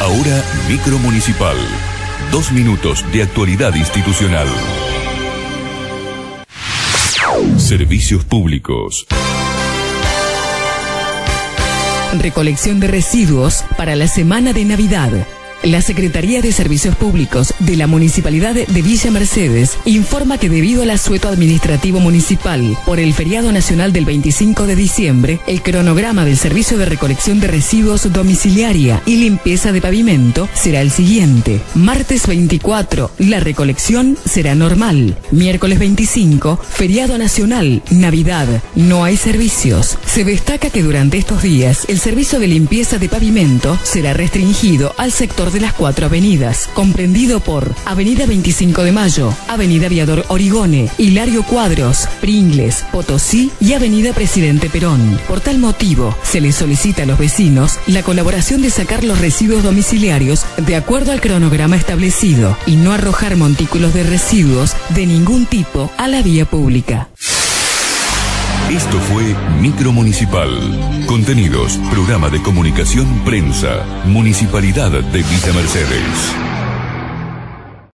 Ahora Micromunicipal. Dos minutos de actualidad institucional. Servicios públicos. Recolección de residuos para la semana de Navidad. La Secretaría de Servicios Públicos de la Municipalidad de Villa Mercedes informa que debido al asueto administrativo municipal por el feriado nacional del 25 de diciembre, el cronograma del servicio de recolección de residuos domiciliaria y limpieza de pavimento será el siguiente. Martes 24, la recolección será normal. Miércoles 25, feriado nacional, Navidad, no hay servicios. Se destaca que durante estos días el servicio de limpieza de pavimento será restringido al sector de las cuatro avenidas, comprendido por Avenida 25 de Mayo, Avenida Aviador Origone, Hilario Cuadros, Pringles, Potosí y Avenida Presidente Perón. Por tal motivo, se les solicita a los vecinos la colaboración de sacar los residuos domiciliarios de acuerdo al cronograma establecido y no arrojar montículos de residuos de ningún tipo a la vía pública. Esto fue Micromunicipal. Contenidos, programa de comunicación, prensa, Municipalidad de Villa Mercedes.